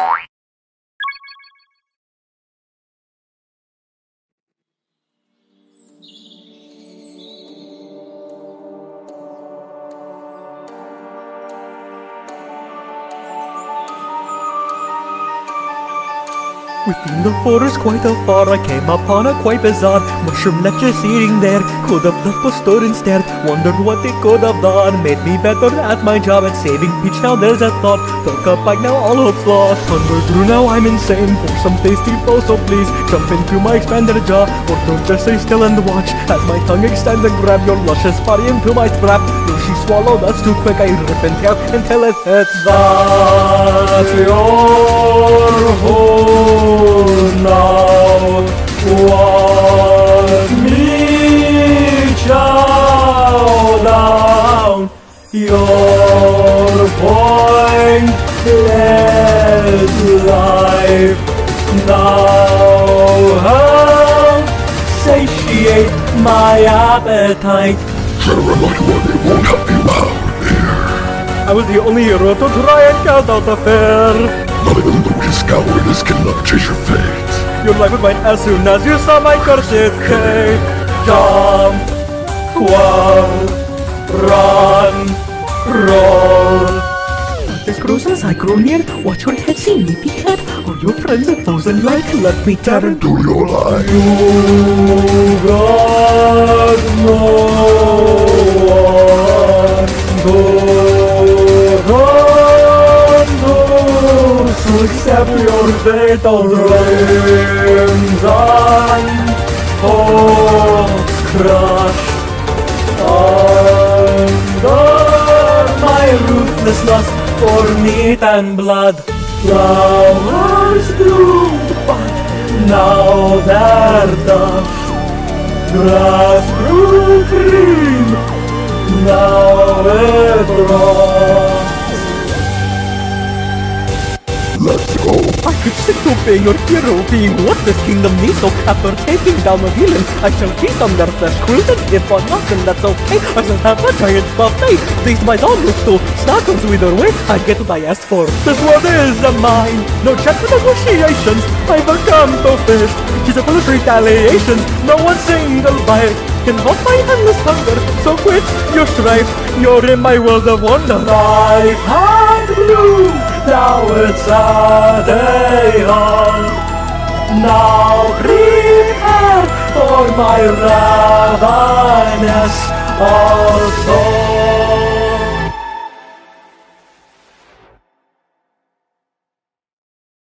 Bye. Within the forest quite afar I came upon a quite bizarre Mushroom lecture sitting there. Could have left but stood instead. Wondered what they could have done. Made me better at my job at saving peach. Now there's a thought. Took a now all hope's lost. Thunder through now I'm insane. For some tasty flow so please Jump into my expanded jaw. Or don't just stay still and watch. As my tongue extends and grab your luscious body into my trap Yoshi's swallow? That's too quick. I rip and tear until it hits That's your your pointless life now help satiate my appetite. Ceremony won't help you out here. I was the only hero to try and count out the fair Not even the weakest cowardice cannot change your fate. Your life would end as soon as you saw my cursed cake Jump, whirl, Near Watch your head see me behead All your friends and foes alike Let me tear into your life. You got no one on to accept your fate of crimson hopes crushed under for meat and blood. Flowers bloomed, but now they're dust. Grass grew green, now it rots. I could to being your hero Being what this kingdom needs So capper taking down the villain. I shall feast on their flesh cruising If for nothing that's okay. I shall have a giant buffet. Feast my dog looks to Snack comes either way I get what I asked for. This world is a mine. No check for negotiations. I've come to fist She's a full of retaliations No one single bite Can halt my endless hunger your strife You're in my world of wonder Life had bloomed, now it's a day on. Now prepare for my ravenous assault.